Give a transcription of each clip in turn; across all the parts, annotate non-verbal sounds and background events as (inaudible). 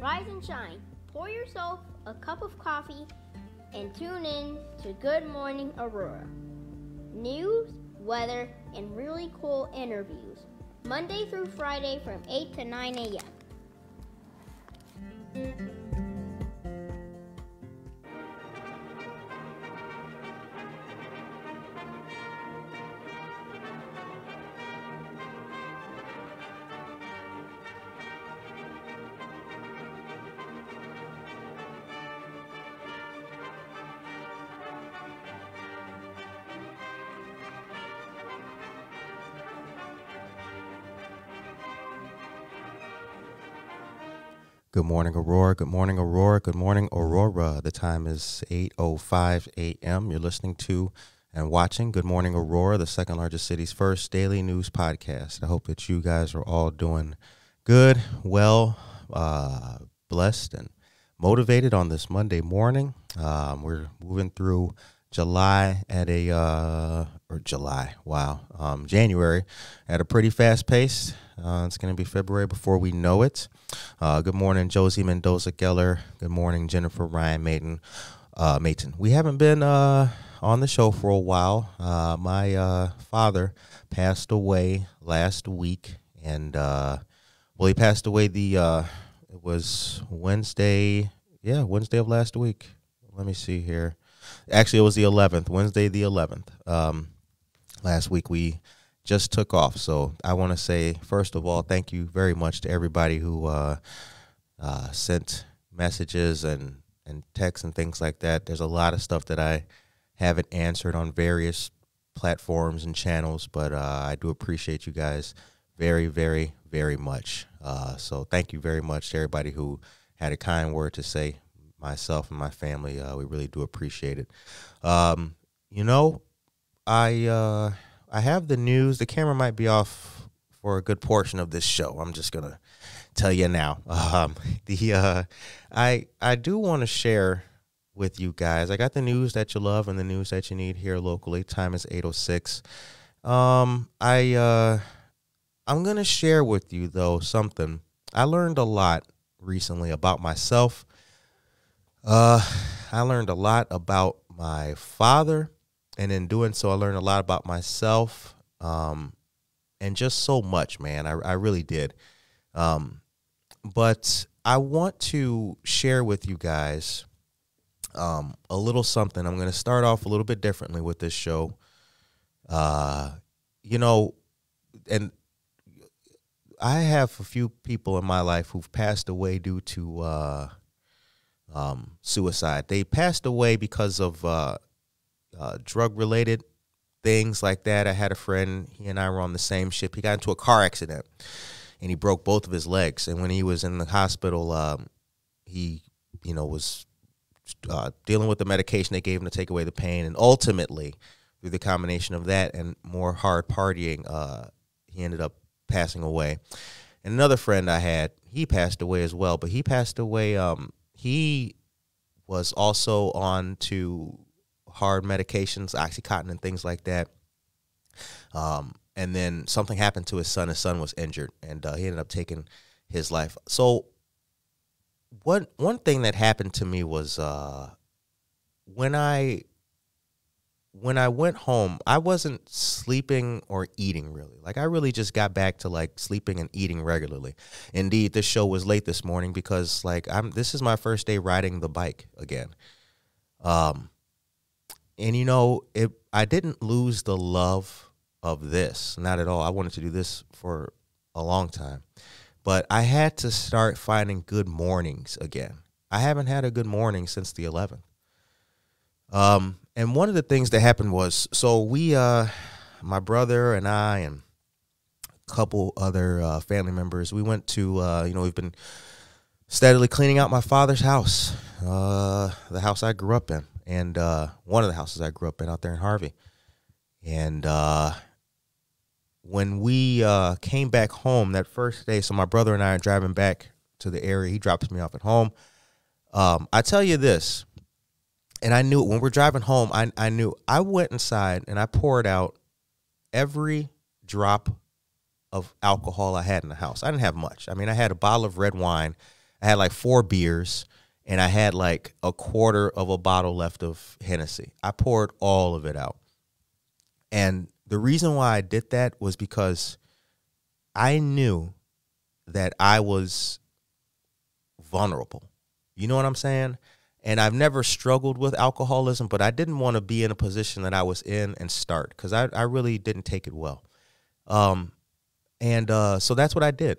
Rise and shine. Pour yourself a cup of coffee and tune in to Good Morning Aurora. News, weather, and really cool interviews. Monday through Friday from 8 to 9 a.m. Good morning, Aurora. Good morning, Aurora. Good morning, Aurora. The time is 8:05 a.m. You're listening to and watching Good Morning Aurora, the second largest city's first daily news podcast. I hope that you guys are all doing good, well, uh, blessed, and motivated on this Monday morning. Um, we're moving through July at a uh, or July, wow, um, January at a pretty fast pace. Uh, it's going to be February before we know it. Uh, good morning, Josie Mendoza Geller. Good morning, Jennifer Ryan Mayton. Uh, Mayton. We haven't been uh, on the show for a while. Uh, my uh, father passed away last week, and well, he passed away the it was Wednesday, yeah, Wednesday of last week. Let me see here. Actually, it was the 11th, Wednesday the 11th. Um, last week we just took off. So I want to say, first of all, thank you very much to everybody who uh, uh, sent messages and, and texts and things like that. There's a lot of stuff that I haven't answered on various platforms and channels, but uh, I do appreciate you guys very, very, very much. Uh, so thank you very much to everybody who had a kind word to say. Myself and my family, uh, we really do appreciate it. Um, you know, I uh, I have the news. The camera might be off for a good portion of this show. I'm just gonna tell you now. (laughs) Um, the uh, I I do want to share with you guys. I got the news that you love and the news that you need here locally. Time is 8:06. Um, I uh, I'm gonna share with you though something. I learned a lot recently about myself. Uh, I learned a lot about my father and in doing so, I learned a lot about myself, um, and just so much, man. I, I really did. Um, but I want to share with you guys um, a little something. I'm going to start off a little bit differently with this show. Uh, you know, and I have a few people in my life who've passed away due to uh, um, suicide. They passed away because of uh, uh, drug related things like that. I had a friend, he and I were on the same ship. He got into a car accident and he broke both of his legs. And when he was in the hospital, um, he, you know, was uh, dealing with the medication they gave him to take away the pain. And ultimately, through the combination of that and more hard partying, uh, he ended up passing away. And another friend I had, he passed away as well, but he passed away. Um, he was also on to hard medications, Oxycontin and things like that. Um, and then something happened to his son. His son was injured, and uh, he ended up taking his life. So, one one thing that happened to me was uh, when I when I went home, I wasn't sleeping or eating really. Like I really just got back to like sleeping and eating regularly. Indeed, this show was late this morning because like I'm this is my first day riding the bike again. Um and you know, it I didn't lose the love of this, not at all. I wanted to do this for a long time. But I had to start finding good mornings again. I haven't had a good morning since the 11th. Um, and one of the things that happened was so we, uh, my brother and I, and a couple other uh, family members, we went to, uh, you know, we've been steadily cleaning out my father's house, uh, the house I grew up in and uh, one of the houses I grew up in out there in Harvey. And uh, when we uh, came back home that first day, so my brother and I are driving back to the area. He drops me off at home. Um, I tell you this, and I knew when we're driving home, I, I knew I went inside and I poured out every drop of alcohol I had in the house. I didn't have much. I mean, I had a bottle of red wine. I had like four beers and I had like a quarter of a bottle left of Hennessy. I poured all of it out. And the reason why I did that was because I knew that I was vulnerable. You know what I'm saying? And I've never struggled with alcoholism, but I didn't want to be in a position that I was in and start because I, I really didn't take it well. Um, and uh, so that's what I did.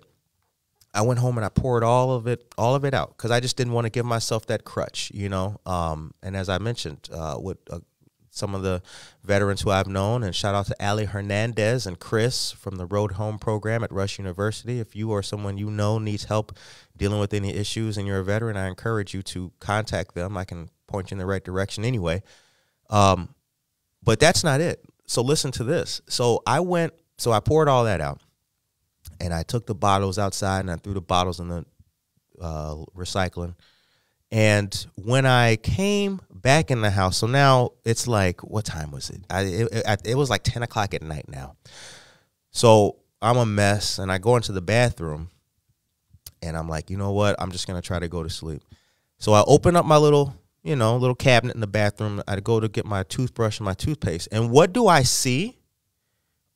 I went home and I poured all of it, all of it out, because I just didn't want to give myself that crutch, you know. Um, and as I mentioned, uh, with uh, some of the veterans who I've known, and shout out to Ali Hernandez and Chris from the Road Home program at Rush University. If you or someone you know needs help dealing with any issues and you're a veteran, I encourage you to contact them. I can point you in the right direction anyway. Um, but that's not it. So listen to this. So I went, so I poured all that out and I took the bottles outside and I threw the bottles in the uh, recycling. And when I came back in the house, so now it's like, what time was it? I, it, it, was like 10 o'clock at night now. So I'm a mess and I go into the bathroom and I'm like, you know what? I'm just going to try to go to sleep. So I open up my little, you know, little cabinet in the bathroom. I go to get my toothbrush and my toothpaste. And what do I see?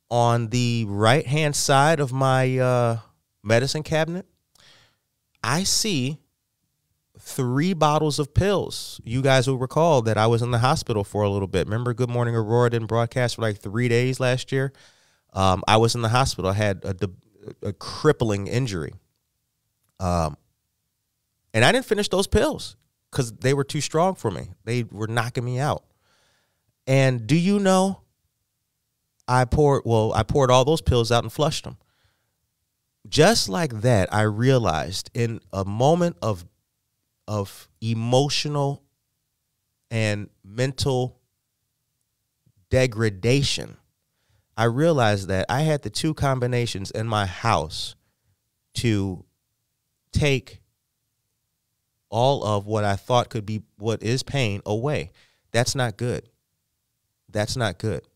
On the right hand side of my uh, medicine cabinet, I see three bottles of pills. You guys will recall that I was in the hospital for a little bit. Remember, Good Morning Aurora didn't broadcast for like three days last year. Um, I was in the hospital. I had a, a crippling injury. Um, and I didn't finish those pills because they were too strong for me. They were knocking me out. And do you know I poured, well, I poured all those pills out and flushed them. Just like that, I realized in a moment of of emotional and mental degradation, I realized that I had the two combinations in my house to take all of what I thought could be what is pain away. That's not good. That's not good.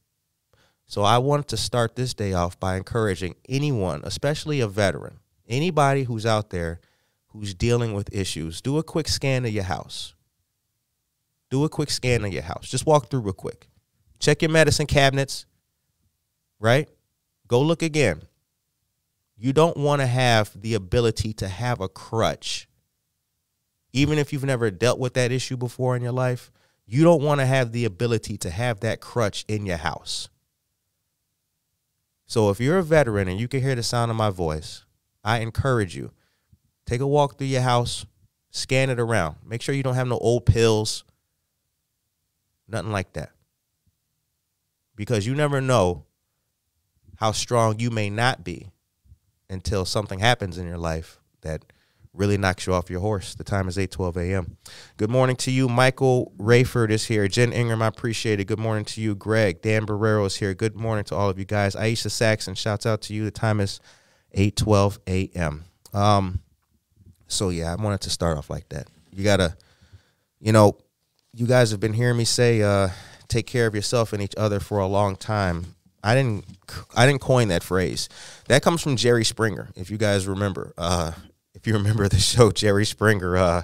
So I wanted to start this day off by encouraging anyone, especially a veteran, anybody who's out there who's dealing with issues, do a quick scan of your house. Do a quick scan of your house. Just walk through real quick. Check your medicine cabinets, right? Go look again. You don't want to have the ability to have a crutch. Even if you've never dealt with that issue before in your life, you don't want to have the ability to have that crutch in your house. So if you're a veteran and you can hear the sound of my voice, I encourage you take a walk through your house, scan it around. Make sure you don't have no old pills, nothing like that. Because you never know how strong you may not be until something happens in your life that really knocks you off your horse. The time is 8:12 a.m. Good morning to you. Michael Rayford is here. Jen Ingram, I appreciate it. Good morning to you. Greg, Dan Barrero is here. Good morning to all of you guys. Aisha Saxon, shouts out to you. The time is 8:12 a.m. Um, so yeah, I wanted to start off like that. You gotta, you know, you guys have been hearing me say, uh, take care of yourself and each other for a long time. I didn't I didn't coin that phrase. That comes from Jerry Springer, if you guys remember. Uh, if you remember the (laughs) show Jerry Springer, uh,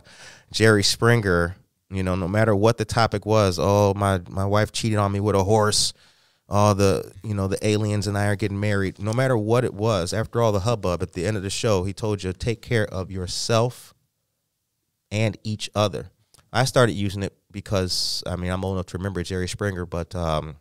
Jerry Springer, you know, no matter what the topic was, oh my my wife cheated on me with a horse, all the you know the aliens and I are getting married. No matter what it was, after all the hubbub at the end of the show, he told you take care of yourself and each other. I started using it because I mean I'm old enough to remember Jerry Springer, but um,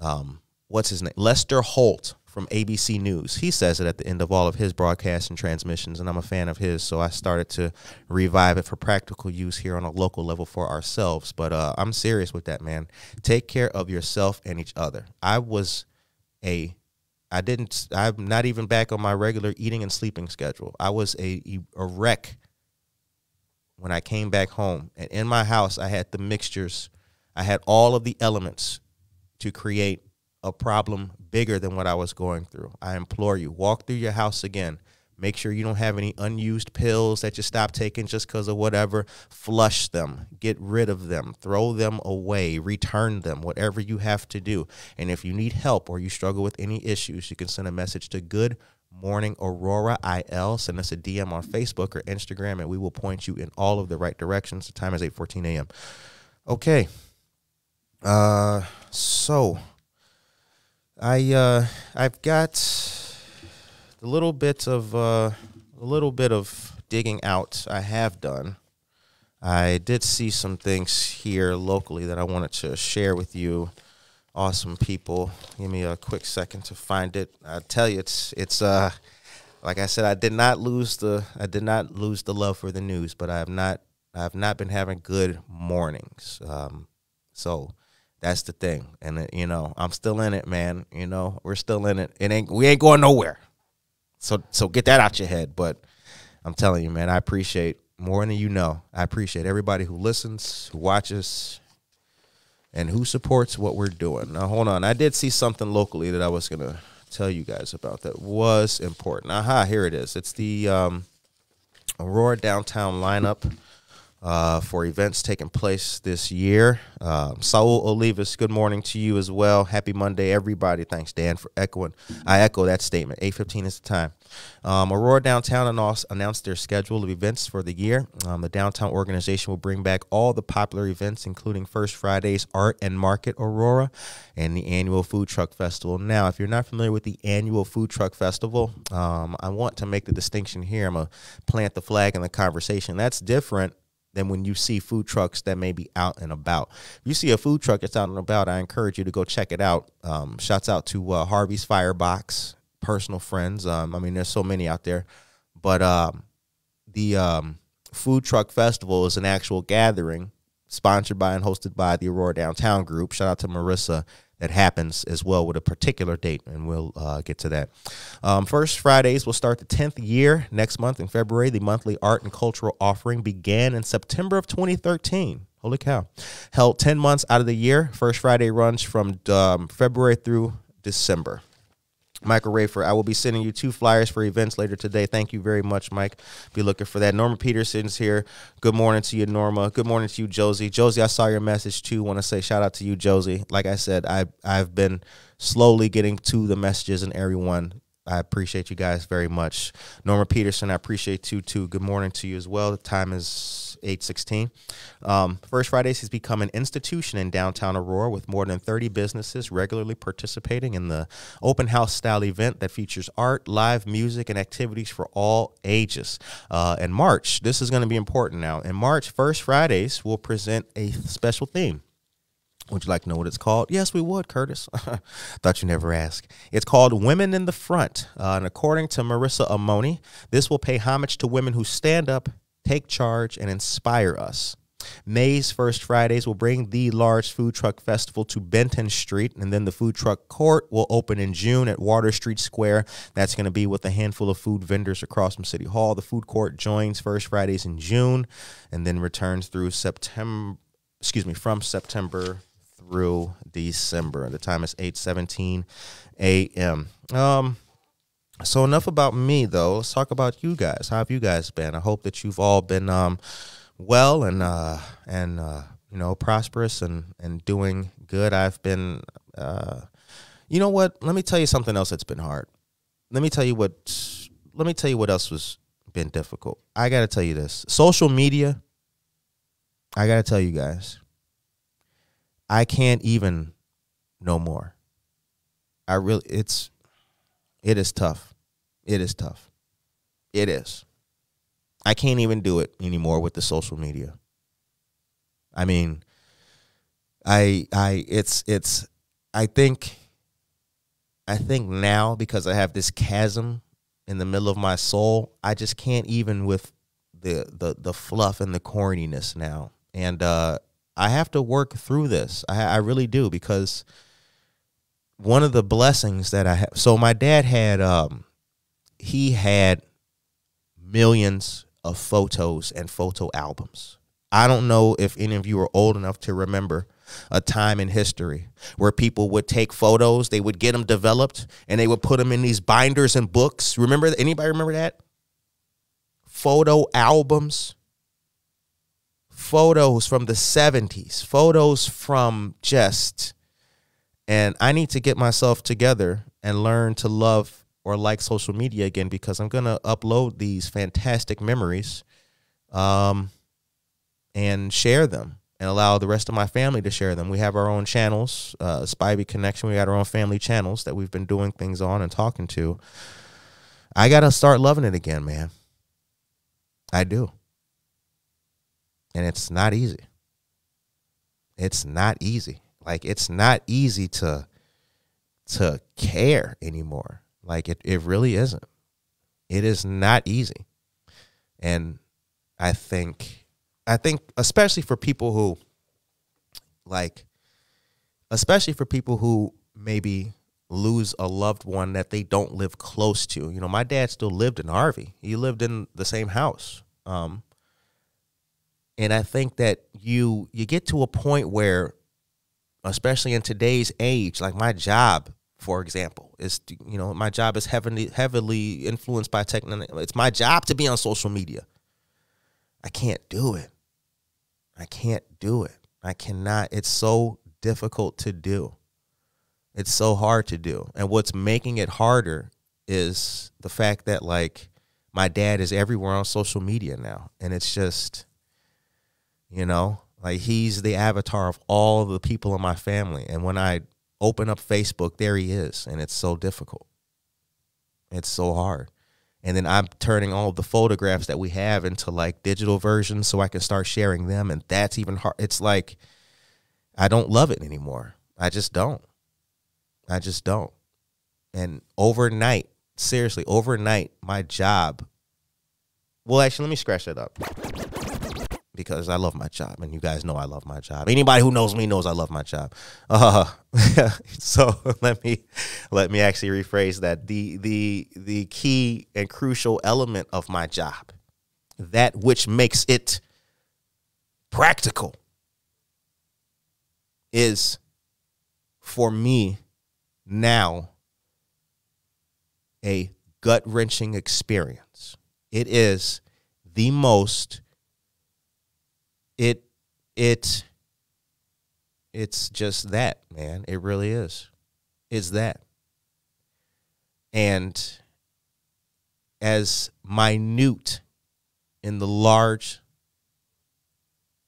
um, what's his name? Lester Holt from ABC News. He says it at the end of all of his broadcasts and transmissions, and I'm a fan of his, so I started to revive it for practical use here on a local level for ourselves. But uh, I'm serious with that, man. Take care of yourself and each other. I was a I didn't. I'm not even back on my regular eating and sleeping schedule. I was a a wreck when I came back home, and in my house, I had the mixtures. I had all of the elements to create a problem bigger than what I was going through. I implore you, walk through your house again. Make sure you don't have any unused pills that you stop taking just because of whatever. Flush them, get rid of them, throw them away, return them, whatever you have to do. And if you need help or you struggle with any issues, you can send a message to Good Morning Aurora IL. Send us a DM on Facebook or Instagram, and we will point you in all of the right directions. The time is 8:14 a.m. Okay. Uh, so I uh, I've got a little bit of uh, a little bit of digging out. I have done. I did see some things here locally that I wanted to share with you. Awesome people. Give me a quick second to find it. I tell you, it's it's uh like I said, I did not lose the I did not lose the love for the news, but I have not I have not been having good mornings. Um, so that's the thing, and it, you know I'm still in it, man. You know we're still in it. It ain't we ain't going nowhere. So so get that out your head. But I'm telling you, man, I appreciate more than you know. I appreciate everybody who listens, who watches, and who supports what we're doing. Now hold on, I did see something locally that I was gonna tell you guys about that was important. Aha, here it is. It's the um, Aurora downtown lineup uh, for events taking place this year. Um, Saul Olivas, good morning to you as well. Happy Monday, everybody. Thanks, Dan, for echoing. I echo that statement. 8.15 is the time. Um, Aurora Downtown announced their schedule of events for the year. Um, the downtown organization will bring back all the popular events, including First Friday's Art and Market Aurora and the annual Food Truck Festival. Now, if you're not familiar with the annual Food Truck Festival, um, I want to make the distinction here. I'm going to plant the flag in the conversation. That's different than when you see food trucks that may be out and about. If you see a food truck that's out and about, I encourage you to go check it out. Um, shouts out to uh, Harvey's Firebox, personal friends. Um, I mean, there's so many out there, but um, the um, food truck festival is an actual gathering sponsored by and hosted by the Aurora Downtown Group. Shout out to Marissa that happens as well with a particular date, and we'll uh, get to that. Um, first Fridays will start the 10th year next month in February. The monthly art and cultural offering began in September of 2013. Holy cow. Held 10 months out of the year. First Friday runs from um, February through December. Michael Rayford. I will be sending you two flyers for events later today. Thank you very much, Mike. Be looking for that. Norma Peterson's here. Good morning to you, Norma. Good morning to you, Josie. Josie, I saw your message too. Want to say shout out to you, Josie. Like I said, I I've been slowly getting to the messages and everyone. I appreciate you guys very much. Norma Peterson, I appreciate you too. Good morning to you as well. The time is 816. Um, First Fridays has become an institution in downtown Aurora with more than 30 businesses regularly participating in the open house style event that features art, live music, and activities for all ages. Uh, in March, this is going to be important now. In March, First Fridays will present a special theme. Would you like to know what it's called? Yes, we would, Curtis. (laughs) Thought you never asked. It's called Women in the Front. Uh, and according to Marissa Amoni, this will pay homage to women who stand up take charge, and inspire us. May's First Fridays will bring the large food truck festival to Benton Street, and then the food truck court will open in June at Water Street Square. That's going to be with a handful of food vendors across from City Hall. The food court joins First Fridays in June, and then returns through September. Excuse me, from September through December. The time is eight seventeen a.m. Um, so enough about me though. Let's talk about you guys. How have you guys been? I hope that you've all been um, well and uh, and uh, you know prosperous and and doing good. I've been. Uh, you know what? Let me tell you something else that's been hard. Let me tell you what. Let me tell you what else was been difficult. I got to tell you this. Social media. I got to tell you guys. I can't even no more. I really it's it is tough. It is tough. It is. I can't even do it anymore with the social media. I mean, I I it's it's I think I think now because I have this chasm in the middle of my soul, I just can't even with the the the fluff and the corniness now. And uh I have to work through this. I I really do because one of the blessings that I have. So my dad had um he had millions of photos and photo albums. I don't know if any of you are old enough to remember a time in history where people would take photos, they would get them developed, and they would put them in these binders and books. Remember anybody remember that? photo albums, photos from the 70s, photos from just, and I need to get myself together and learn to love or like social media again because I'm going to upload these fantastic memories um, and share them and allow the rest of my family to share them. We have our own channels, uh, Spivey Connection. We got our own family channels that we've been doing things on and talking to. I got to start loving it again, man. I do. And it's not easy. It's not easy. Like it's not easy to to care anymore. Like it it really isn't. It is not easy. And I think I think especially for people who like especially for people who maybe lose a loved one that they don't live close to. You know, my dad still lived in Harvey. He lived in the same house. Um, and I think that you you get to a point where, especially in today's age, like my job, for example, is you know my job is heavily heavily influenced by technology. It's my job to be on social media. I can't do it. I can't do it. I cannot. It's so difficult to do. It's so hard to do. And what's making it harder is the fact that like my dad is everywhere on social media now. And it's just, you know, like he's the avatar of all the people in my family. And when I open up Facebook, there he is. And it's so difficult. It's so hard. And then I'm turning all the photographs that we have into like digital versions so I can start sharing them. And that's even hard. It's like, I don't love it anymore. I just don't. I just don't. And overnight, seriously, overnight, my job. Well, actually, let me scratch that up because I love my job, and you guys know I love my job. Anybody who knows me knows I love my job. Uh, (laughs) so (laughs) let me let me actually rephrase that. The the the key and crucial element of my job, that which makes it practical, is for me now a gut wrenching experience. It is the most it it it's just that, man. It really is. It's that. And as minute in the large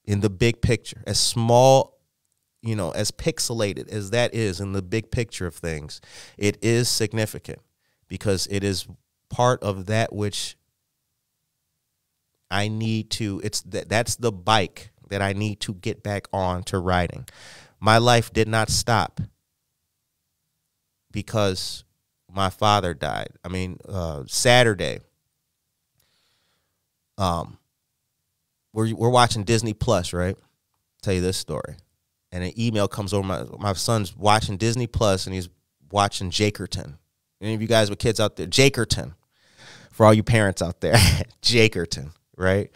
in the big picture, as small you know, as pixelated as that is in the big picture of things, it is significant because it is part of that which I need to it's that that's the bike that I need to get back on to riding. My life did not stop because my father died. I mean, uh, Saturday um we're we're watching Disney Plus, right? tell you this story and an email comes over. My my son's watching Disney Plus and he's watching Jakerton. Any of you guys with kids out there, Jakerton, for all you parents out there, (laughs) Jakerton, right?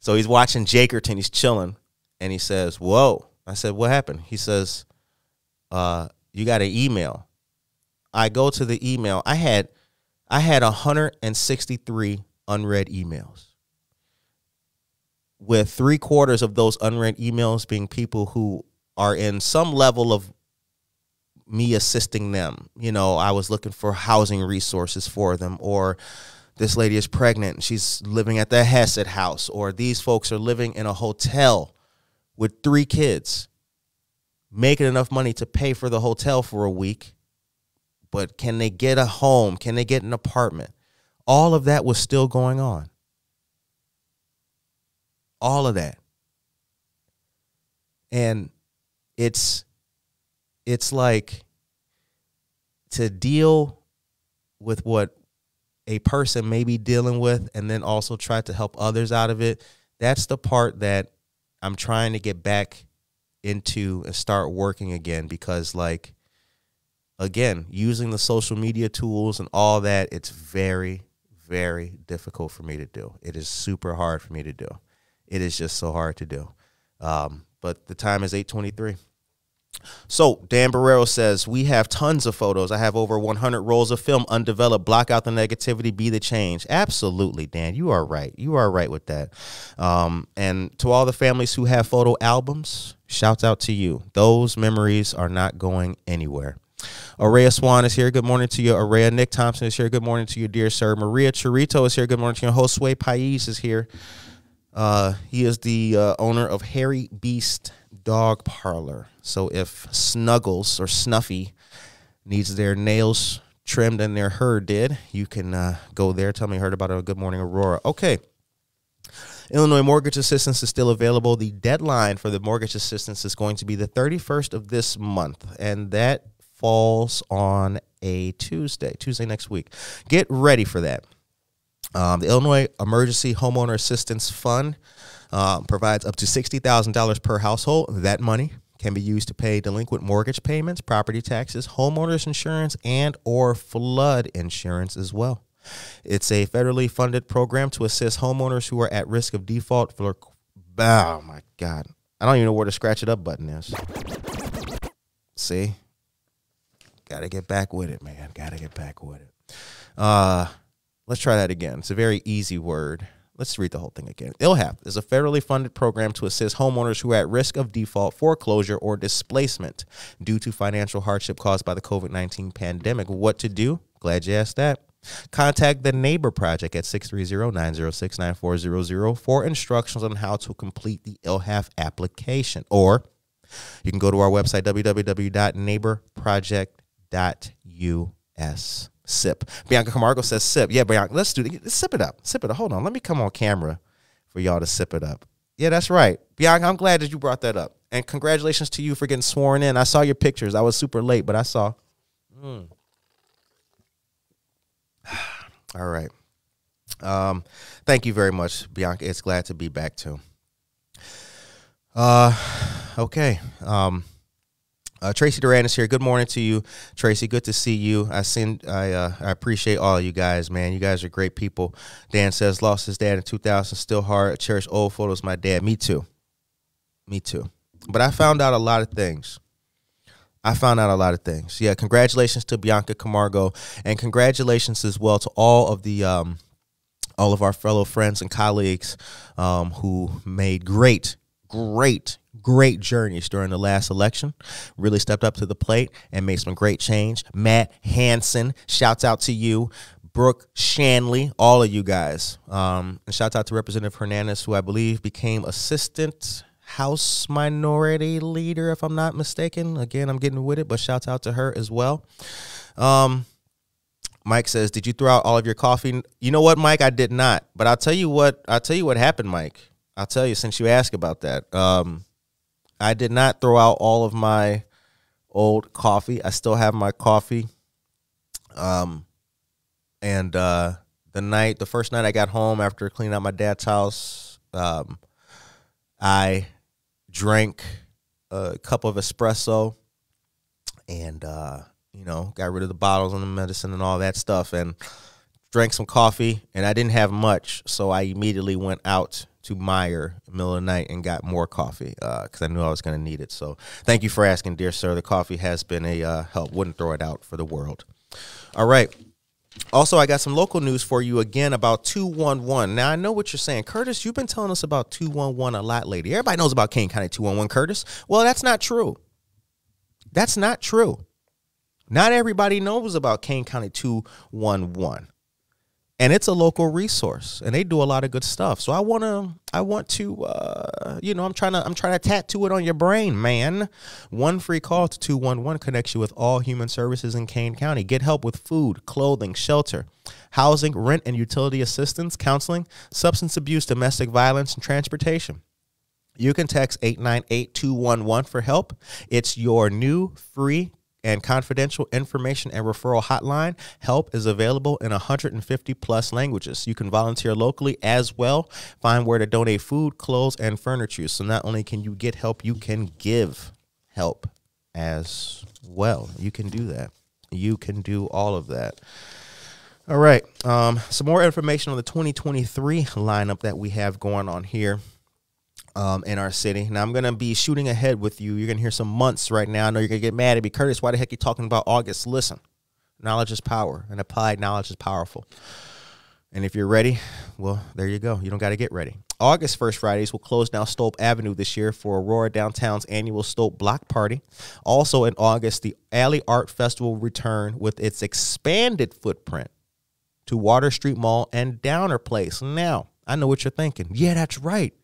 So he's watching Jakerton. He's chilling, and he says, "Whoa!" I said, "What happened?" He says, "Uh, you got an email." I go to the email. I had, I had 163 unread emails with three quarters of those unread emails being people who are in some level of me assisting them. You know, I was looking for housing resources for them, or this lady is pregnant and she's living at the Hesed house, or these folks are living in a hotel with three kids, making enough money to pay for the hotel for a week, but can they get a home? Can they get an apartment? All of that was still going on. All of that. And it's it's like to deal with what a person may be dealing with and then also try to help others out of it that's the part that i'm trying to get back into and start working again because like again using the social media tools and all that it's very very difficult for me to do. It is super hard for me to do. It is just so hard to do. Um, but the time is 823 So Dan Barrero says we have tons of photos. I have over 100 rolls of film undeveloped. Block out the negativity, be the change. Absolutely, Dan. You are right. You are right with that. Um, and to all the families who have photo albums, shouts out to you. Those memories are not going anywhere. Araya Swan is here. Good morning to you. Araya Nick Thompson is here. Good morning to you, dear sir. Maria Chirito is here. Good morning to you. Josue Pais is here. Uh, he is the uh, owner of Harry Beast Dog Parlor. So if Snuggles or Snuffy needs their nails trimmed and their hair did, you can uh, go there. Tell me you heard about it. Good morning, Aurora. Okay. Illinois mortgage assistance is still available. The deadline for the mortgage assistance is going to be the 31st of this month, and that falls on a Tuesday, Tuesday next week. Get ready for that. Um, the Illinois Emergency Homeowner Assistance Fund um, provides up to $60,000 per household. That money can be used to pay delinquent mortgage payments, property taxes, homeowners insurance, and or flood insurance as well. It's a federally funded program to assist homeowners who are at risk of default for oh my god. I don't even know where the scratch it up button is. See? Gotta get back with it, man. Gotta get back with it. Uh let's try that again. It's a very easy word. Let's read the whole thing again. ILHAP is a federally funded program to assist homeowners who are at risk of default, foreclosure, or displacement due to financial hardship caused by the COVID 19 pandemic. What to do? Glad you asked that. Contact the Neighbor Project at 630-906-9400 for instructions on how to complete the ILHAP application. Or you can go to our website, www.neighborproject.us. Sip. Bianca Camargo says sip. Yeah, Bianca, let's do it. Sip it up. Sip it up. Hold on. Let me come on camera for y'all to sip it up. Yeah, that's right. Bianca, I'm glad that you brought that up. And congratulations to you for getting sworn in. I saw your pictures. I was super late, but I saw. Mm. (sighs) All right. Um, thank you very much, Bianca. It's glad to be back too. Uh, (sighs) okay. Um, uh, Tracy Duran is here. Good morning to you, Tracy. Good to see you. I send. I uh, I appreciate all you guys, man. You guys are great people. Dan says lost his dad in 2000. Still hard. Cherish old photos. My dad. Me too. Me too. But I found out a lot of things. I found out a lot of things. Yeah, congratulations to Bianca Camargo, and congratulations as well to all of the um, all of our fellow friends and colleagues um, who made great, great, great journeys during the last election. Really stepped up to the plate and made some great change. Matt Hanson, shouts out to you. Brooke Shanley, all of you guys. Um, and shouts out to Representative Hernandez, who I believe became assistant House Minority Leader, if I'm not mistaken. Again, I'm getting with it, but shouts out to her as well. Um, Mike says, "Did you throw out all of your coffee?" You know what, Mike? I did not. But I'll tell you what. I'll tell you what happened, Mike. I'll tell you since you asked about that. Um, I did not throw out all of my old coffee. I still have my coffee. Um, and uh, the night, the first night I got home after cleaning out my dad's house, um, I drank a cup of espresso and uh, you know got rid of the bottles and the medicine and all that stuff and drank some coffee and i didn't have much so i immediately went out to Meijer middle of the night and got more coffee because uh, I knew I was going to need it. So thank you for asking, dear sir. The coffee has been a uh, help. Wouldn't throw it out for the world. All right. Also, I got some local news for you again about 211. Now, I know what you're saying. Curtis, you've been telling us about 211 a lot lately. Everybody knows about Kane County 211, Curtis. Well, that's not true. That's not true. Not everybody knows about Kane County 211. And it's a local resource and they do a lot of good stuff. So I want to I want to uh, you know, I'm trying to I'm trying to tattoo it on your brain, man. One free call to 211 connects you with all human services in Kane County. Get help with food, clothing, shelter, housing, rent and utility assistance, counseling, substance abuse, domestic violence and transportation. You can text 898211 for help. It's your new free and confidential information and referral hotline. Help is available in 150 plus languages. You can volunteer locally as well. Find where to donate food, clothes, and furniture. So not only can you get help, you can give help as well. You can do that. You can do all of that. All right. Um, some more information on the 2023 lineup that we have going on here. Um, in our city. Now I'm gonna be shooting ahead with you. You're gonna hear some months right now. I know you're gonna get mad at me, Curtis. Why the heck are you talking about August? Listen, knowledge is power, and applied knowledge is powerful. And if you're ready, well, there you go. You don't got to get ready. August 1st Fridays will close down Stolp Avenue this year for Aurora Downtown's annual Stolp Block Party. Also in August, the Alley Art Festival return with its expanded footprint to Water Street Mall and Downer Place. Now, I know what you're thinking. Yeah, that's right.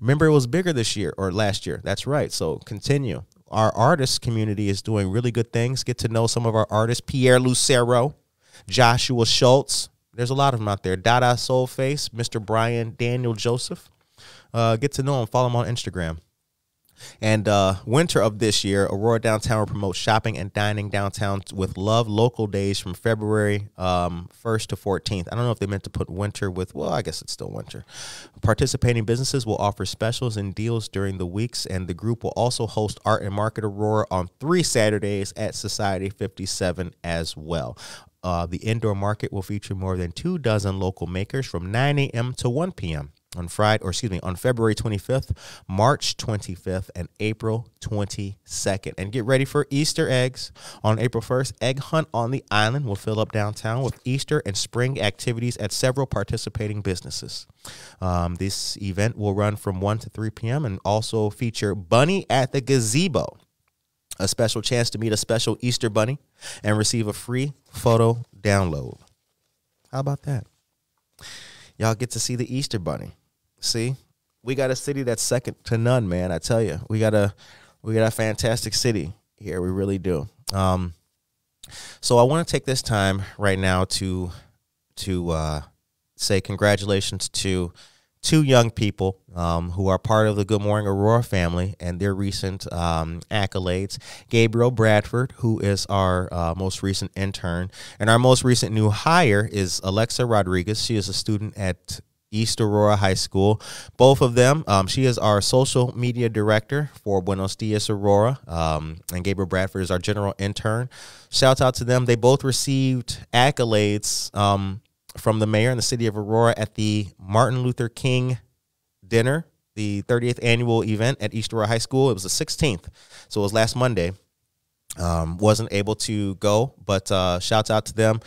Remember, it was bigger this year or last year. That's right. So continue. Our artist community is doing really good things. Get to know some of our artists Pierre Lucero, Joshua Schultz, there's a lot of them out there. Dada Soulface, Mr. Brian Daniel Joseph. Uh, get to know them. Follow them on Instagram. And uh, winter of this year, Aurora Downtown will promote shopping and dining downtown with Love Local Days from February um, 1st to 14th. I don't know if they meant to put winter with, well, I guess it's still winter. Participating businesses will offer specials and deals during the weeks, and the group will also host Art and Market Aurora on three Saturdays at Society 57 as well. Uh, the indoor market will feature more than two dozen local makers from 9 a.m. to 1 p.m. on Friday, or excuse me, on February 25th, March 25th, and April 22nd. And get ready for Easter eggs on April 1st. Egg hunt on the island will fill up downtown with Easter and spring activities at several participating businesses. Um, this event will run from 1 to 3 p.m. and also feature Bunny at the Gazebo a special chance to meet a special Easter bunny and receive a free photo download. How about that? Y'all get to see the Easter bunny. See? We got a city that's second to none, man. I tell you. We got a we got a fantastic city here. We really do. Um so I want to take this time right now to to uh say congratulations to two young people um, who are part of the Good Morning Aurora family and their recent um, accolades. Gabriel Bradford, who is our uh, most recent intern, and our most recent new hire is Alexa Rodriguez. She is a student at East Aurora High School. Both of them, um, she is our social media director for Buenos Dias Aurora, um, and Gabriel Bradford is our general intern. Shout out to them. They both received accolades um, from the mayor and the city of Aurora at the Martin Luther King dinner, the 30th annual event at East Aurora High School. It was the 16th, so it was last Monday. Um, wasn't able to go, but uh, shouts out to them.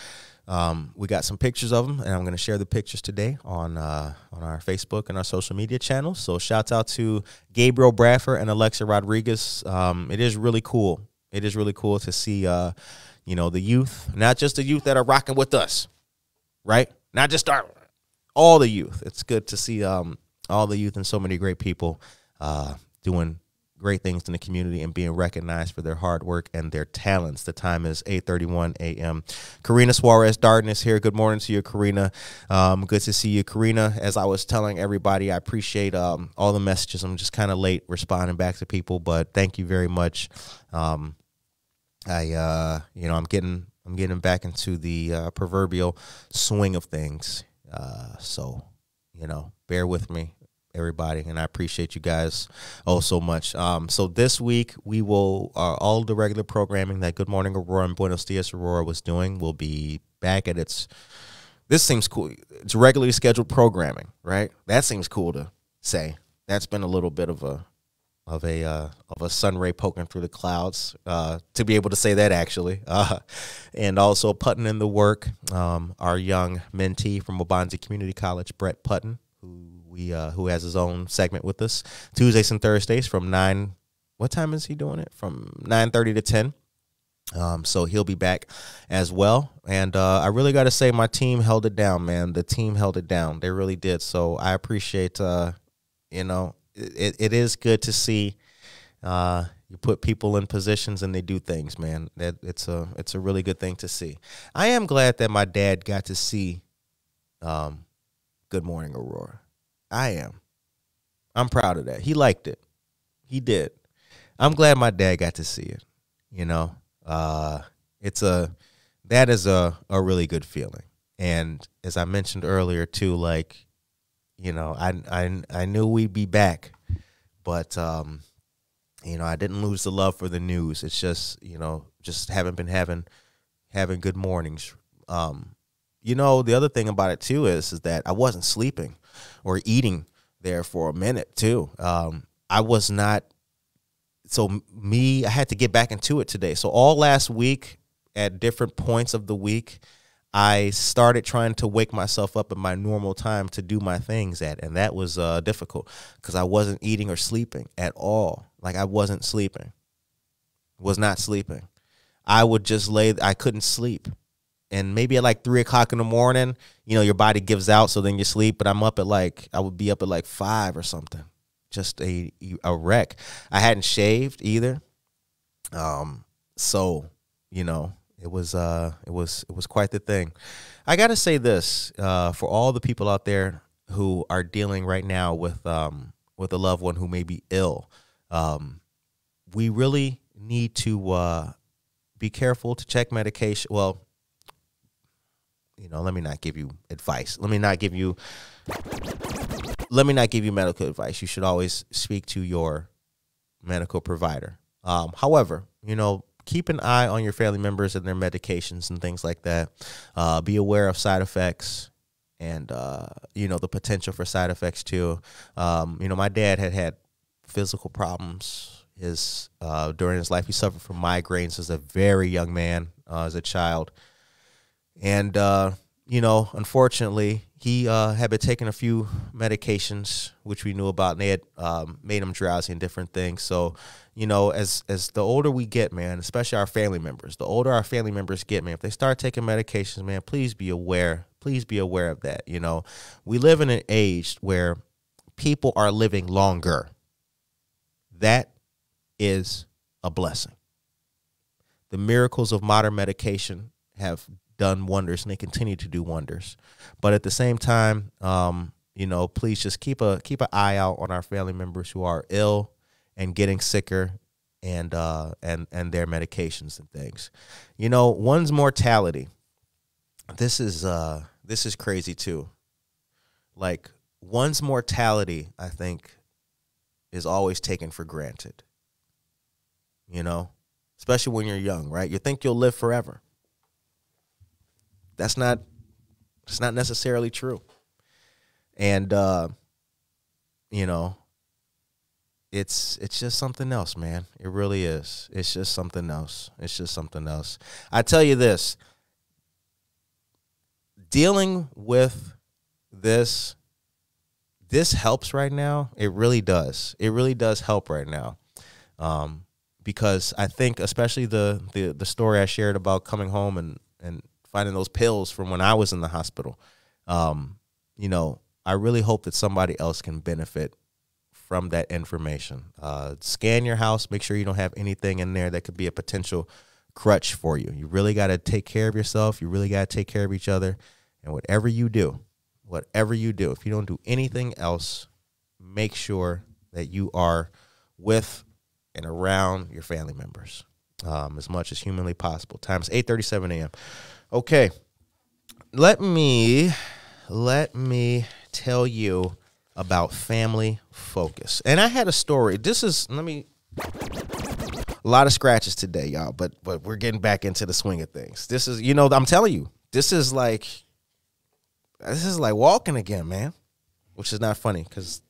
Um, we got some pictures of them, and I'm going to share the pictures today on uh, on our Facebook and our social media channels. So shouts out to Gabriel Bradford and Alexa Rodriguez. Um, it is really cool. It is really cool to see, uh, you know, the youth, not just the youth that are rocking with us, right? Not just our all the youth. It's good to see um, all the youth and so many great people uh, doing great things in the community and being recognized for their hard work and their talents. The time is 8:31 a.m. Karina Suarez Darden is here. Good morning to you, Karina. Um, good to see you, Karina. As I was telling everybody, I appreciate um, all the messages. I'm just kind of late responding back to people, but thank you very much. Um, I, uh, you know, I'm getting I'm getting back into the uh, proverbial swing of things. Uh, so, you know, bear with me, everybody, and I appreciate you guys oh so much. Um, so this week we will uh, all the regular programming that Good Morning Aurora and Buenos Dias Aurora was doing will be back at its. This seems cool. It's regularly scheduled programming, right? That seems cool to say. That's been a little bit of a of a uh, of a sun ray poking through the clouds uh, to be able to say that actually, (laughs) uh, and also putting in the work. Um, our young mentee from Waubonsee Community College, Brett Putton, who we uh, who has his own segment with us Tuesdays and Thursdays from nine. What time is he doing it? From nine thirty to ten. Um, so he'll be back as well. And uh, I really got to say, my team held it down, man. The team held it down. They really did. So I appreciate, uh, you know, it, it is good to see uh, you put people in positions and they do things, man. That it's a it's a really good thing to see. I am glad that my dad got to see um, Good Morning Aurora. I am. I'm proud of that. He liked it. He did. I'm glad my dad got to see it. You know, uh, it's a that is a a really good feeling. And as I mentioned earlier too, like you know, I I I knew we'd be back, but um, you know, I didn't lose the love for the news. It's just you know, just haven't been having having good mornings. Um, you know, the other thing about it too is is that I wasn't sleeping or eating there for a minute too. Um, I was not. So me, I had to get back into it today. So all last week, at different points of the week, I started trying to wake myself up at my normal time to do my things at, and that was uh, difficult because I wasn't eating or sleeping at all. Like I wasn't sleeping, was not sleeping. I would just lay. I couldn't sleep, and maybe at like three o'clock in the morning, you know, your body gives out, so then you sleep. But I'm up at like I would be up at like five or something, just a a wreck. I hadn't shaved either, um, so you know it was uh it was it was quite the thing. I got to say this uh, for all the people out there who are dealing right now with um with a loved one who may be ill. Um, we really need to uh, be careful to check medication. Well, you know, let me not give you advice. Let me not give you let me not give you medical advice. You should always speak to your medical provider. Um, however, you know, keep an eye on your family members and their medications and things like that. Uh, be aware of side effects and uh, you know the potential for side effects too. Um, you know, my dad had had physical problems. His uh, during his life, he suffered from migraines as a very young man, uh, as a child, and uh, you know, unfortunately, he uh, had been taking a few medications, which we knew about, and they had um, made him drowsy and different things. So, you know, as as the older we get, man, especially our family members, the older our family members get, man, if they start taking medications, man, please be aware. Please be aware of that. You know, we live in an age where people are living longer. That is a blessing. The miracles of modern medication have done wonders and they continue to do wonders. But at the same time, um, you know, please just keep a keep an eye out on our family members who are ill and getting sicker and uh and and their medications and things. You know, one's mortality. This is uh this is crazy too. Like one's mortality, I think, is always taken for granted. You know, especially when you're young, right? You think you'll live forever that's not it's not necessarily true. And uh, you know, it's it's just something else, man. It really is. It's just something else. It's just something else. I tell you this, dealing with this this helps right now. It really does. It really does help right now. Um, because I think especially the, the the story I shared about coming home and and finding those pills from when I was in the hospital. Um, you know, I really hope that somebody else can benefit from that information. Uh, scan your house, make sure you don't have anything in there that could be a potential crutch for you. You really got to take care of yourself. You really got to take care of each other. And whatever you do, whatever you do, if you don't do anything else, make sure that you are with and around your family members um, as much as humanly possible. Time is 8:37 a.m. Okay. Let me let me tell you about family focus. And I had a story. This is let me a lot of scratches today, y'all, but but we're getting back into the swing of things. This is you know, I'm telling you, this is like this is like walking again, man. Which is not funny because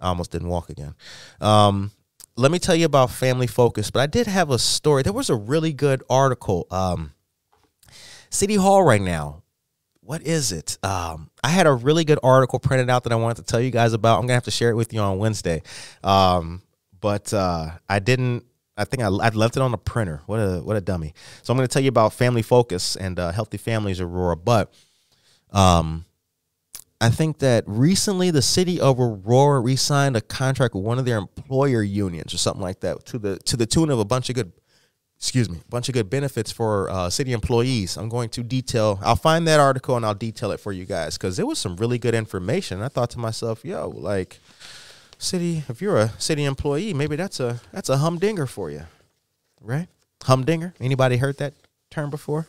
I almost didn't walk again. Um, let me tell you about family focus, but I did have a story. There was a really good article. Um, City Hall right now. What is it? Um, I had a really good article printed out that I wanted to tell you guys about. I'm gonna have to share it with you on Wednesday. Um, but uh, I didn't. I think I, I left it on the printer. What a what a dummy. So I'm to tell you about Family Focus and uh, Healthy Families Aurora. But um, I think that recently the city of Aurora re-signed a contract with one of their employer unions or something like that to the to the tune of a bunch of good excuse me, a bunch of good benefits for uh, city employees. I'm going to detail. I'll find that article and I'll detail it for you guys because it was some really good information. I thought to myself, yo, like city, if you're a city employee, maybe that's a that's a humdinger for you, right? Humdinger. Anybody heard that term before?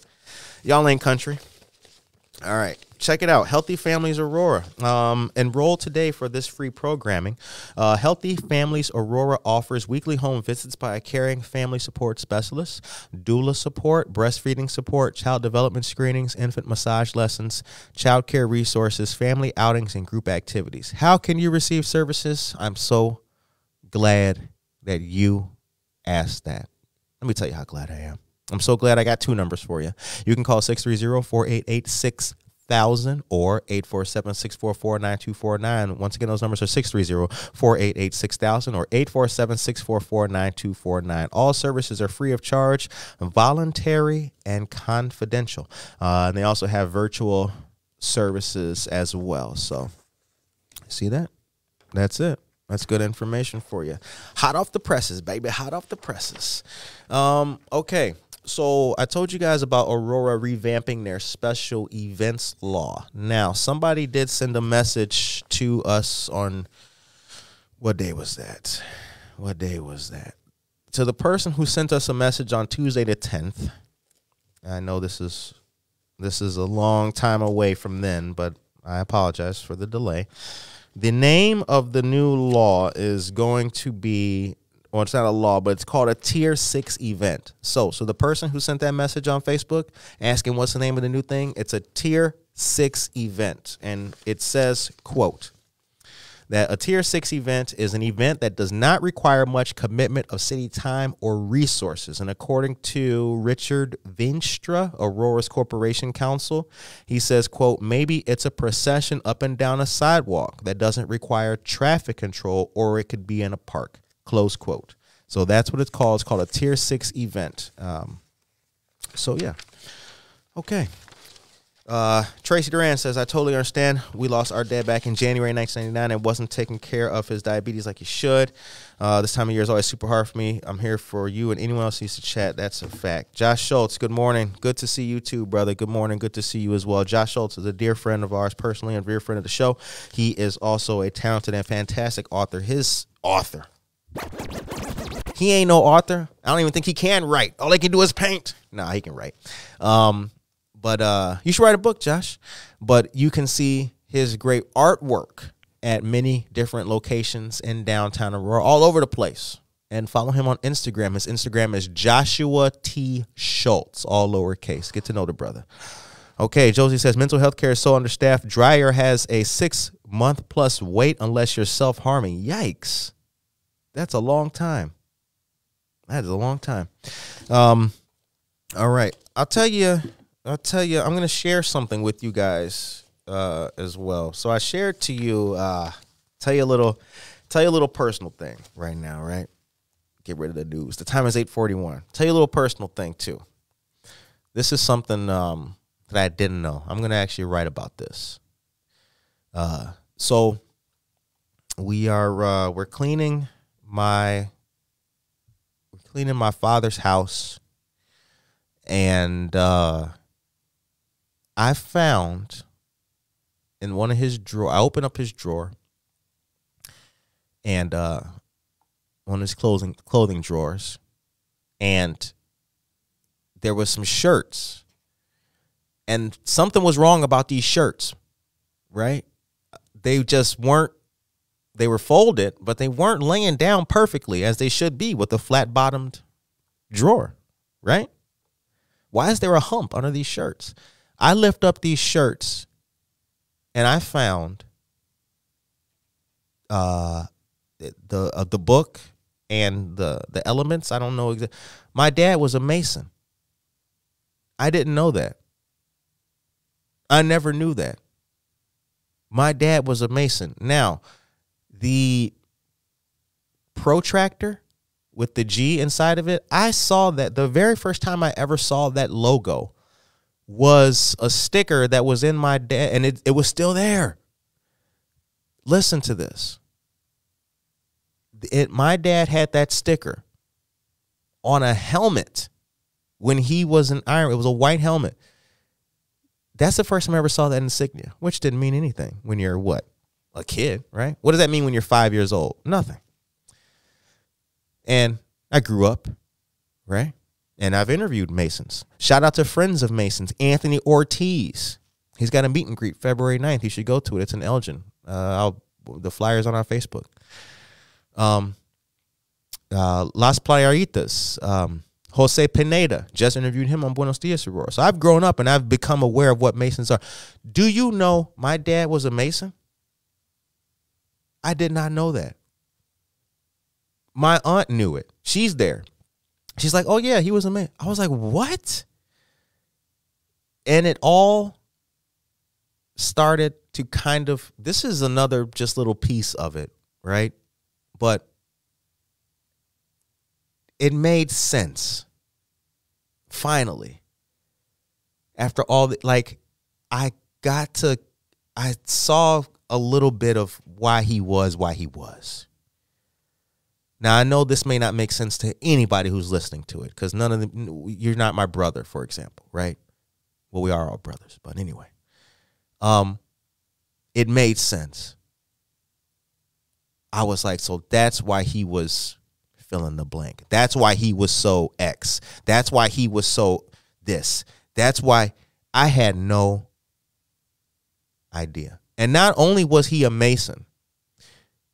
Y'all ain't country. All right. Check it out. Healthy Families Aurora. Um, enroll today for this free programming. Uh, Healthy Families Aurora offers weekly home visits by a caring family support specialist, doula support, breastfeeding support, child development screenings, infant massage lessons, child care resources, family outings, and group activities. How can you receive services? I'm so glad that you asked that. Let me tell you how glad I am. I'm so glad I got two numbers for you. You can call 630 488 6000 or 847 644 9249. Once again, those numbers are 630 488 6000 or 847 644 9249. All services are free of charge, voluntary, and confidential. Uh, and they also have virtual services as well. So, see that? That's it. That's good information for you. Hot off the presses, baby. Hot off the presses. Um, okay. So I told you guys about Aurora revamping their special events law. Now, somebody did send a message to us on what day was that? What day was that? To the person who sent us a message on Tuesday the 10th. I know this is this is a long time away from then, but I apologize for the delay. The name of the new law is going to be well, it's not a law, but it's called a tier six event. So, so the person who sent that message on Facebook asking what's the name of the new thing, it's a tier six event, and it says, "quote." That a tier six event is an event that does not require much commitment of city time or resources. And according to Richard Veenstra, Aurora's Corporation Counsel, he says, quote, maybe it's a procession up and down a sidewalk that doesn't require traffic control, or it could be in a park. Close quote. So that's what it's called. It's called a tier six event. Um, so yeah. Okay. Uh, Tracy Duran says, I totally understand. We lost our dad back in January 1999 and wasn't taking care of his diabetes like he should. Uh, this time of year is always super hard for me. I'm here for you and anyone else who needs to chat. That's a fact. Josh Schultz, good morning. Good to see you too, brother. Good morning. Good to see you as well. Josh Schultz is a dear friend of ours personally and dear friend of the show. He is also a talented and fantastic author. His author, he ain't no author. I don't even think he can write. All he can do is paint. Nah, he can write. Um, but uh, you should write a book, Josh. But you can see his great artwork at many different locations in downtown Aurora, all over the place. And follow him on Instagram. His Instagram is Joshua T. Schultz, all lowercase. Get to know the brother. Okay, Josie says mental health care is so understaffed. Dreyer has a six month plus wait unless you're self harming. Yikes. That's a long time. That is a long time. Um, all right. I'll tell you, I'll tell you, I'm gonna share something with you guys uh as well. So I shared to you, uh, tell you a little tell you a little personal thing right now, right? Get rid of the news. The time is 841. Tell you a little personal thing too. This is something um that I didn't know. I'm gonna actually write about this. Uh so we are uh we're cleaning my cleaning my father's house. And uh I found in one of his drawer I opened up his drawer and uh one of his clothing clothing drawers. And there was some shirts. And something was wrong about these shirts right? They just weren't they were folded, but they weren't laying down perfectly as they should be with a flat bottomed drawer, right? Why is there a hump under these shirts? I lift up these shirts and I found uh the uh, the book and the the elements. I don't know. My dad was a mason. I didn't know that. I never knew that. My dad was a mason. Now, the protractor with the G inside of it, I saw that the very first time I ever saw that logo was a sticker that was in my dad, and it, it was still there. Listen to this. It, my dad had that sticker on a helmet when he was an iron. It was a white helmet. That's the first time I ever saw that insignia, which didn't mean anything when you're what a kid, right? What does that mean when you're five years old? Nothing. And I grew up, right? And I've interviewed Masons. Shout out to friends of Masons, Anthony Ortiz. He's got a meet and greet February 9th. You should go to it. It's in Elgin. Uh, the flyers on our Facebook. Um, uh, Las Playeritas, um, Jose Pineda, just interviewed him on Buenos Dias Aurora. So I've grown up and I've become aware of what Masons are. Do you know my dad was a Mason? I did not know that. My aunt knew it. She's there. She's like, oh, yeah, he was a man. I was like, what? And it all started to kind of, this is another just little piece of it, right? But it made sense. Finally. After all the, like, I got to, I saw a little bit of why he was why he was. Now I know this may not make sense to anybody who's listening to it because none of them you're not my brother, for example, right? Well, we are all brothers, but anyway, um, it made sense. I was like, so that's why he was fill in the blank. That's why he was so X. That's why he was so this. That's why I had no idea. And not only was he a Mason,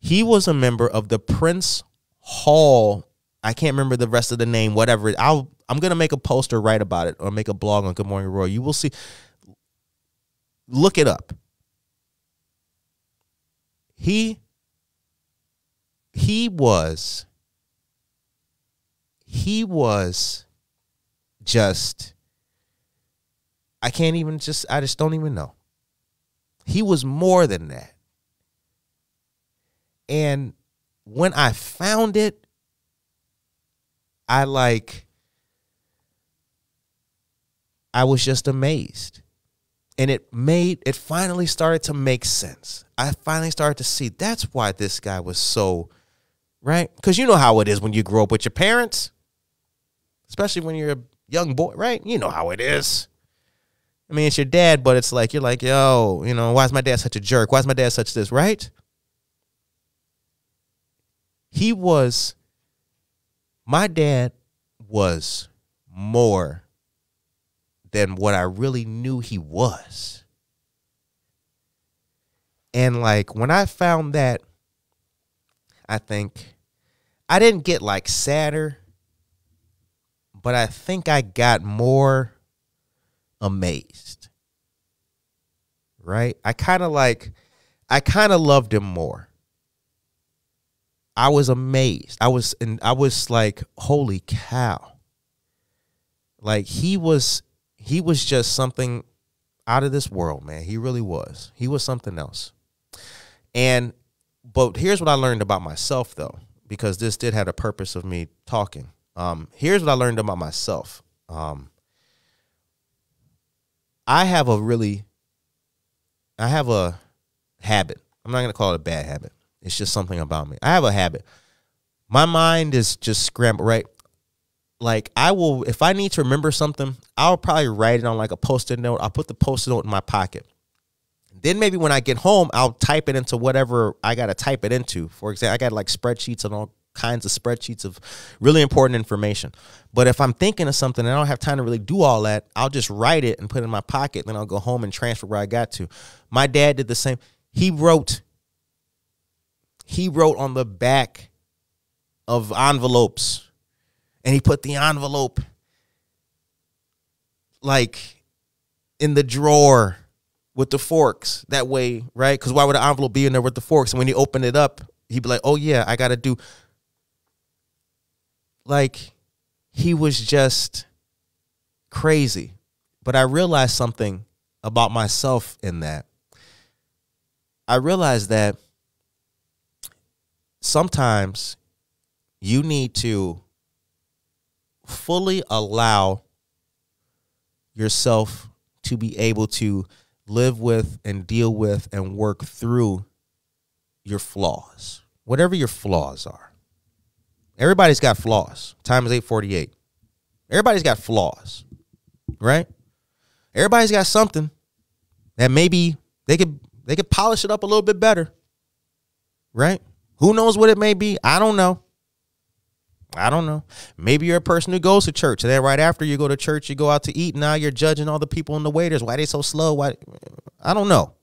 he was a member of the Prince Hall. I can't remember the rest of the name, whatever. I'll I'm gonna make a poster write about it or make a blog on Good Morning Aurora. You will see. Look it up. He he was he was just I can't even just I just don't even know. He was more than that. And when I found it, I like, I was just amazed. And it made, it finally started to make sense. I finally started to see that's why this guy was so, right? Because you know how it is when you grow up with your parents, especially when you're a young boy, right? You know how it is. I mean, it's your dad, but it's like you're like, yo, you know, why is my dad such a jerk? Why is my dad such this, right? He was my dad was more than what I really knew he was. And like when I found that, I think I didn't get like sadder, but I think I got more amazed. Right? I kind of like, I kind of loved him more. I was amazed. I was, and I was like, holy cow. Like he was, he was just something out of this world, man. He really was. He was something else. And, but here's what I learned about myself, though, because this did have a purpose of me talking. Um, here's what I learned about myself. Um, I have a really, I have a habit. I'm not going to call it a bad habit. It's just something about me. I have a habit. My mind is just scrambled, right? Like I will, if I need to remember something, I'll probably write it on like a post-it note. I'll put the post-it note in my pocket. Then maybe when I get home, I'll type it into whatever I got to type it into. For example, I got like spreadsheets and all kinds of spreadsheets of really important information. But if I'm thinking of something and I don't have time to really do all that, I'll just write it and put it in my pocket. Then I'll go home and transfer where I got to. My dad did the same. He wrote, he wrote on the back of envelopes and he put the envelope like in the drawer with the forks that way, right? Because why would the envelope be in there with the forks? And when you open it up, he'd be like, oh, yeah, I got to do like he was just crazy. But I realized something about myself in that. I realized that sometimes you need to fully allow yourself to be able to live with and deal with and work through your flaws, whatever your flaws are. Everybody's got flaws. Time is 848. Everybody's got flaws, right? Everybody's got something that maybe they could they could polish it up a little bit better. Right? Who knows what it may be? I don't know. I don't know. Maybe you're a person who goes to church, and then right after you go to church, you go out to eat. Now you're judging all the people and the waiters. Why they so slow? Why? I don't know.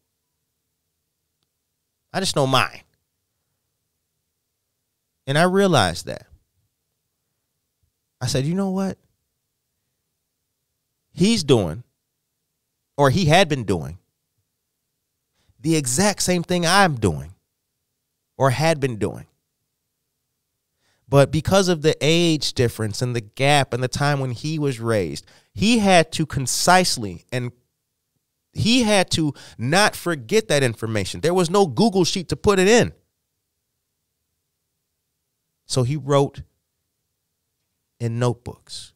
I just know mine. And I realized that. I said, you know what? He's doing, or he had been doing, the exact same thing I'm doing, or had been doing. But because of the age difference and the gap and the time when he was raised, he had to concisely and he had to not forget that information. There was no Google sheet to put it in. So he wrote in notebooks,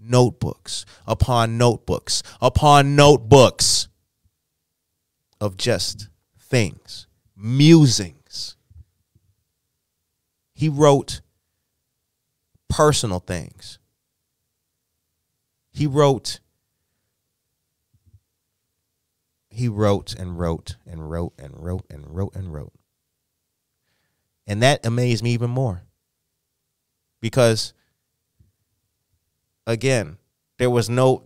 notebooks upon notebooks upon notebooks of just things, musings. He wrote personal things. He wrote he wrote and wrote and wrote and wrote and wrote and wrote. And that amazed me even more. Because again, there was no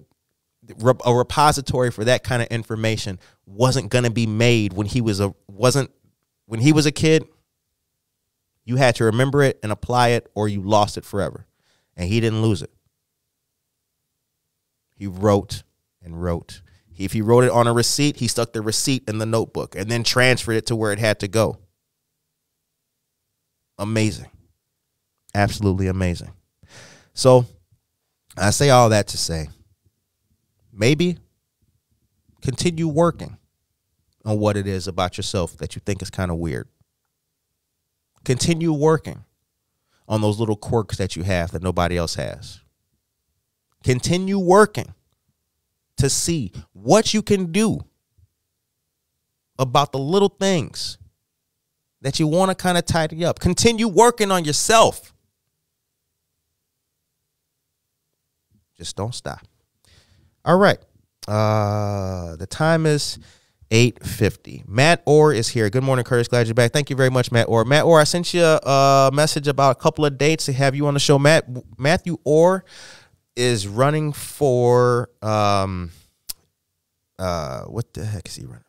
a repository for that kind of information wasn't going to be made when he was a wasn't when he was a kid you had to remember it and apply it, or you lost it forever. And he didn't lose it. He wrote and wrote. If he wrote it on a receipt, he stuck the receipt in the notebook and then transferred it to where it had to go. Amazing. Absolutely amazing. So I say all that to say maybe continue working on what it is about yourself that you think is kind of weird. Continue working on those little quirks that you have that nobody else has. Continue working to see what you can do about the little things that you want to kind of tidy up. Continue working on yourself. Just don't stop. All right. Uh the time is 850. Matt Orr is here. Good morning, Curtis. Glad you're back. Thank you very much, Matt Orr. Matt Orr, I sent you a message about a couple of dates to have you on the show. Matt Matthew Orr is running for um uh what the heck is he running?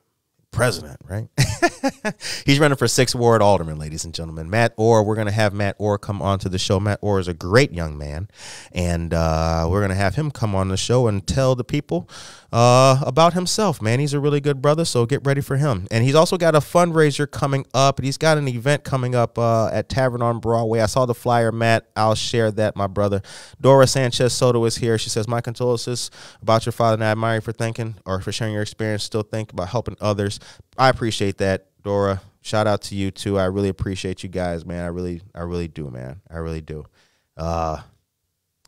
President, right? (laughs) He's running for sixth ward alderman, ladies and gentlemen. Matt Orr, we're going to have Matt Orr come on to the show. Matt Orr is a great young man, and uh, we're going to have him come on the show and tell the people uh, about himself, man. He's a really good brother, so get ready for him. And he's also got a fundraiser coming up. He's got an event coming up uh, at Tavern on Broadway. I saw the flyer, Matt. I'll share that, my brother. Dora Sanchez Soto is here. She says, My condolences about your father, and I admire you for thinking or for sharing your experience. Still think about helping others. I appreciate that. Dora, shout out to you too. I really appreciate you guys, man. I really, I really do, man. I really do. Uh,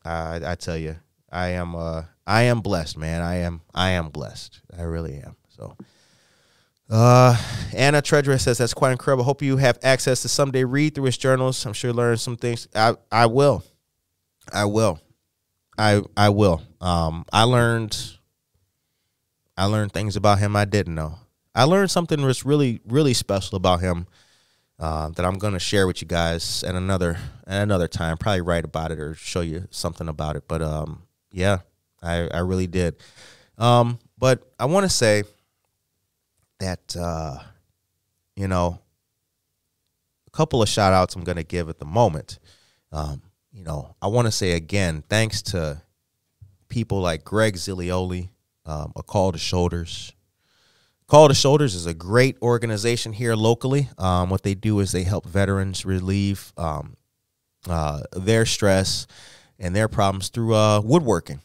I, I tell you, I am, uh, I am blessed, man. I am, I am blessed. I really am. So, uh, Anna Treasurer says that's quite incredible. Hope you have access to someday read through his journals. I'm sure learn some things. I, I will, I will, I, I will. Um, I learned, I learned things about him I didn't know. I learned something that's really, really special about him uh, that I'm going to share with you guys at another at another time. Probably write about it or show you something about it. But um, yeah, I, I really did. Um, but I want to say that uh, you know a couple of shout outs I'm going to give at the moment. Um, you know, I want to say again, thanks to people like Greg Zilioli, um, a call to shoulders, Call to Shoulders is a great organization here locally. Um, what they do is they help veterans relieve um, uh, their stress and their problems through uh, woodworking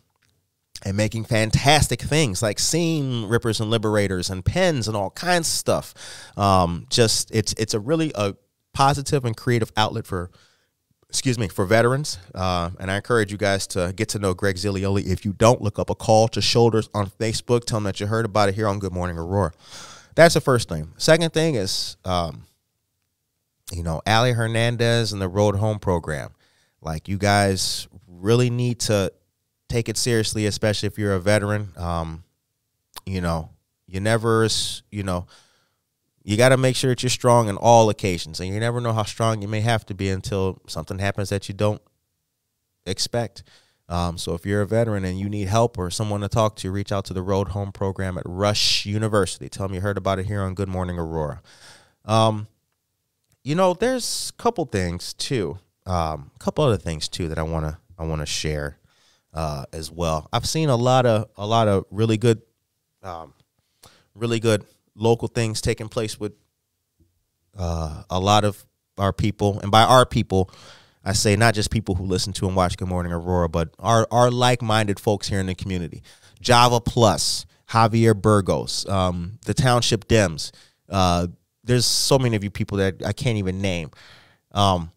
and making fantastic things like seam rippers and liberators and pens and all kinds of stuff. Um, just it's it's a really a positive and creative outlet for excuse me, for veterans. Uh, and I encourage you guys to get to know Greg Zilioli. If you don't, look up a call to shoulders on Facebook. Tell them that you heard about it here on Good Morning Aurora. That's the first thing. Second thing is, um, you know, Ali Hernandez and the Road Home program. Like, you guys really need to take it seriously, especially if you're a veteran. Um, you know, you never, you know, you got to make sure that you're strong in all occasions and you never know how strong you may have to be until something happens that you don't expect. Um, so if you're a veteran and you need help or someone to talk to, reach out to the Road Home program at Rush University. Tell them you heard about it here on Good Morning Aurora. Um, you know, there's a couple things too. Um, a couple other things too that I wanna I wanna share uh, as well. I've seen a lot of a lot of really good, um, really good local things taking place with uh, a lot of our people, and by our people, I say not just people who listen to and watch Good Morning Aurora, but our our like minded folks here in the community. Java Plus, Javier Burgos, um, the Township Dems. Uh, there's so many of you people that I can't even name. Um,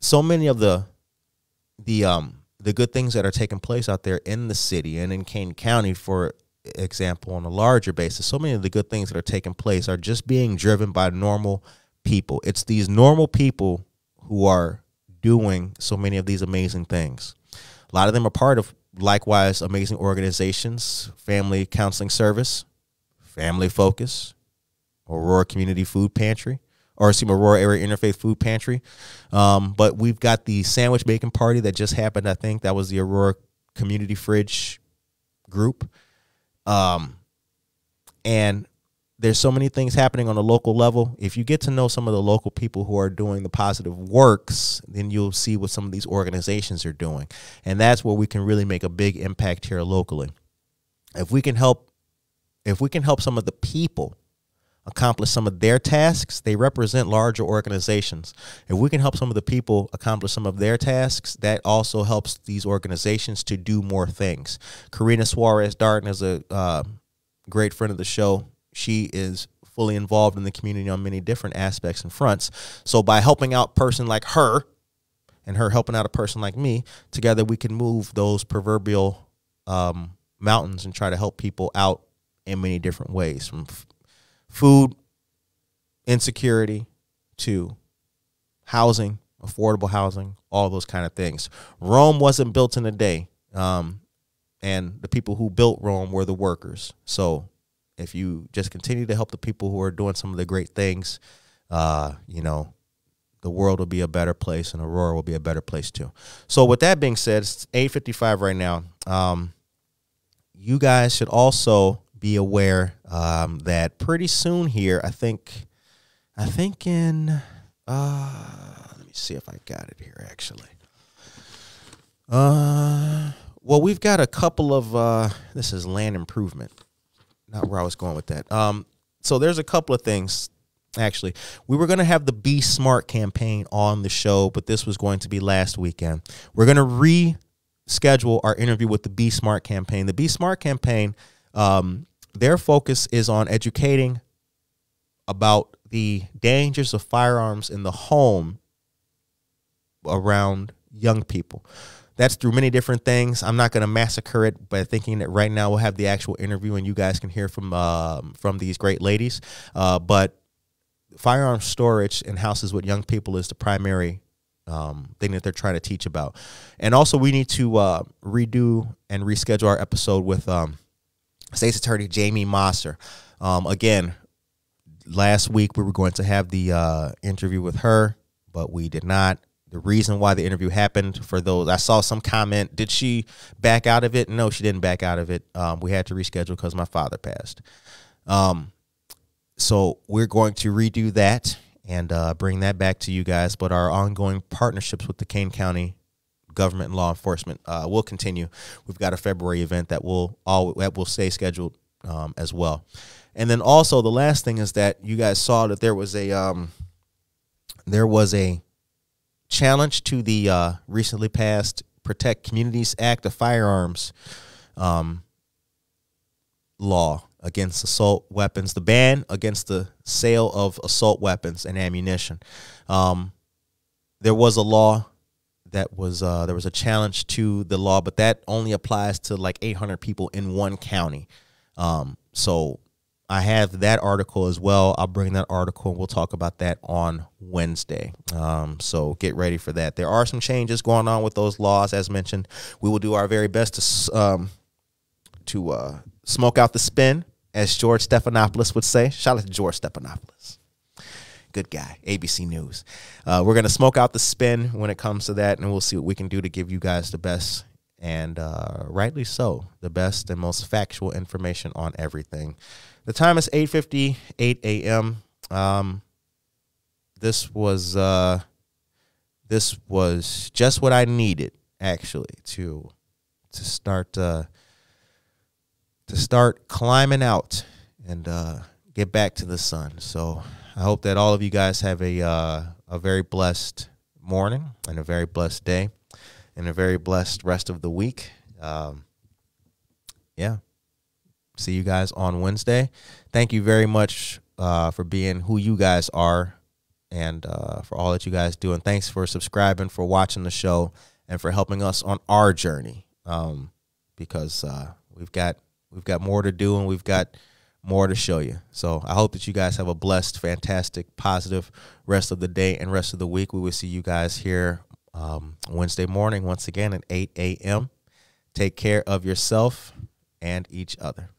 so many of the the um the good things that are taking place out there in the city and in Kane County, for example, on a larger basis, so many of the good things that are taking place are just being driven by normal people. It's these normal people who are doing so many of these amazing things. A lot of them are part of likewise amazing organizations, Family Counseling Service, Family Focus, Aurora Community Food Pantry, or excuse Aurora Area Interfaith Food Pantry. Um, but we've got the sandwich making party that just happened. I think that was the Aurora Community Fridge group. Um, and there's so many things happening on a local level. If you get to know some of the local people who are doing the positive works, then you'll see what some of these organizations are doing. And that's where we can really make a big impact here locally. If we can help if we can help some of the people accomplish some of their tasks, they represent larger organizations. If we can help some of the people accomplish some of their tasks, that also helps these organizations to do more things. Karina Suarez Darden is a uh, great friend of the show she is fully involved in the community on many different aspects and fronts. So by helping out a person like her and her helping out a person like me, together we can move those proverbial um, mountains and try to help people out in many different ways from food insecurity to housing, affordable housing, all those kind of things. Rome wasn't built in a day. Um, and the people who built Rome were the workers. So if you just continue to help the people who are doing some of the great things, uh, you know, the world will be a better place and Aurora will be a better place too. So with that being said, it's 855 right now. Um, you guys should also be aware um, that pretty soon here, I think, I think in, uh, let me see if I got it here actually. Uh, well, we've got a couple of, uh, this is land improvement not where I was going with that. Um, so there's a couple of things. Actually, we were going to have the Be Smart campaign on the show, but this was going to be last weekend. We're going to reschedule our interview with the Be Smart campaign. The Be Smart campaign, um, their focus is on educating about the dangers of firearms in the home around young people that's through many different things. I'm not going to massacre it by thinking that right now we'll have the actual interview and you guys can hear from uh, from these great ladies. Uh, but firearm storage in houses with young people is the primary um, thing that they're trying to teach about. And also, we need to uh, redo and reschedule our episode with um, State's Attorney Jamie Mosser. Um, again, last week we were going to have the uh, interview with her, but we did not. The reason why the interview happened for those i saw some comment did she back out of it? No she didn't back out of it. Um, we had to reschedule because my father passed. Um, so we're going to redo that and uh, bring that back to you guys but our ongoing partnerships with the kane county government and law enforcement uh, will continue we've got a february event that will all that will stay scheduled um, as well and then also the last thing is that you guys saw that there was a um, there was a challenge to the uh, recently passed Protect Communities Act of Firearms um, law against assault weapons, the ban against the sale of assault weapons and ammunition. Um, there was a law that was uh, there was a challenge to the law, but that only applies to like 800 people in one county. Um, so I have that article as well. I'll bring that article and we'll talk about that on Wednesday. Um, so get ready for that. There are some changes going on with those laws, as mentioned. We will do our very best to um, to uh, smoke out the spin, as George Stephanopoulos would say. Shout out to George Stephanopoulos. Good guy. ABC News. Uh, we're gonna smoke out the spin when it comes to that, and we'll see what we can do to give you guys the best and uh, rightly so, the best and most factual information on everything. The time is 8:58 a.m. Um, this was uh, this was just what I needed actually to to start uh, to start climbing out and uh, get back to the sun. So I hope that all of you guys have a uh, a very blessed morning and a very blessed day and a very blessed rest of the week. Um, yeah. See you guys on Wednesday. Thank you very much uh, for being who you guys are and uh, for all that you guys do. And thanks for subscribing, for watching the show, and for helping us on our journey. Um, because uh, we've got we've got more to do and we've got more to show you. So I hope that you guys have a blessed, fantastic, positive rest of the day and rest of the week. We will see you guys here um, Wednesday morning once again at 8 a.m. Take care of yourself and each other.